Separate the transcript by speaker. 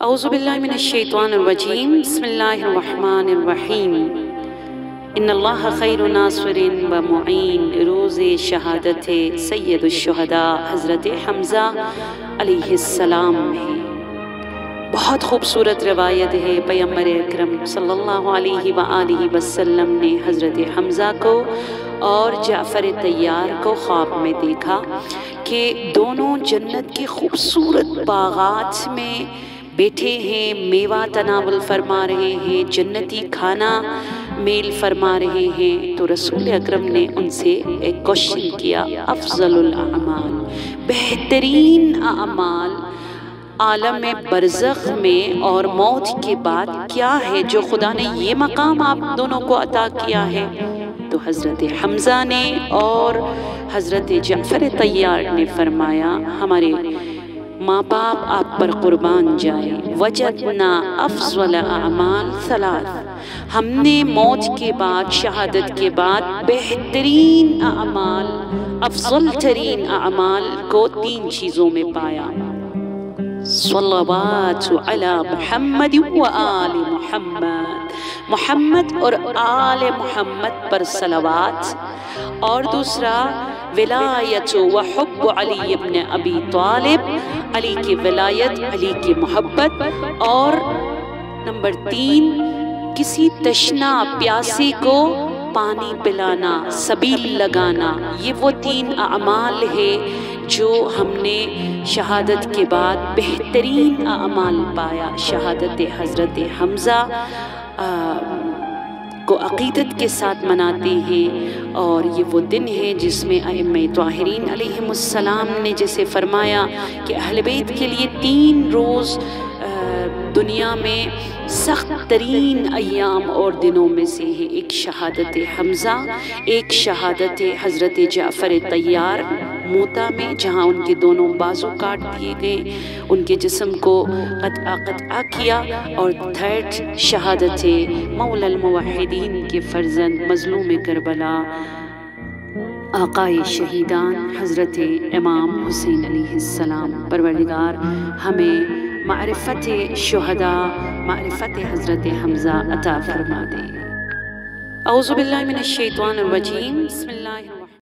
Speaker 1: अज़बिल्लिनशैतवानरजीम बसमीम इन खैर रोज़ शहादत सैदुलशहदा हज़रत हमज़ा बहुत खूबसूरत रवायत है पैम्बर अक्रम सल्लल्लाहु अलैहि ने हज़रत हमज़ा को और जाफ़र तैयार को ख्वाब में देखा कि दोनों जन्नत के खूबसूरत बागात में बैठे हैं, मेवा तनावल फरमा रहे हैं, जन्नती खाना मेल फरमा रहे हैं। तो रसूल अकरम ने उनसे एक क्वेश्चन किया अफजल अमाल, बेहतरीन अमाल, आलम बरज़ख में और मौत के बाद क्या है जो खुदा ने ये मकाम आप दोनों को अता किया है? तो हज़रत हमज़ा ने और हज़रत जाफ़र तैयार ने फरमाया, हमारे माँ बाप आप पर कुर्बान जाए। वजदना अफजल अमाल सलाद हमने मौत के बाद, शहादत के बाद बेहतरीन अमाल, अफजल तरीन अमाल को तीन चीज़ों में पाया। मोहम्मद आल मोहम्मद। मोहम्मद और आल मोहम्मद पर सलावात और दूसरा, विलायत व hub Ali ibn Abi Talib, Ali की विलायत, अली की मोहब्बत। और नंबर तीन, किसी तशना प्यासी को पानी पिलाना, सबील लगाना, ये वो तीन अमाल है जो हमने शहादत के बाद बेहतरीन अमाल पाया, शहादत हज़रत हमज़ा को अकीदत के साथ मनाते हैं और ये वो दिन है जिसमें अम ताहरीन अलैहिस्सलाम ने जैसे फरमाया कि अहल बैत के लिए तीन रोज़ दुनिया में सख्त तरीन अयाम और दिनों में से है। एक शहादत हमज़ा, एक शहादत हज़रत जाफ़र तैयार मोता में, जहाँ उनके दोनों बाजू काट दिए गए। उनके जिस्म को कतआ किया और थर्ड शहादत मौलमवाहिदीन के फ़र्जंद मजलूम करबला। आकाए शहीदान हज़रत इमाम हुसैन सलाम परवरदिगार, हमें मारफत शहदा, मारफत हज़रत हमज़ा अता फरमा दे। अउज़ुबिल्लिमिनश्शैतानिर्रजीम बिस्मिल्लाह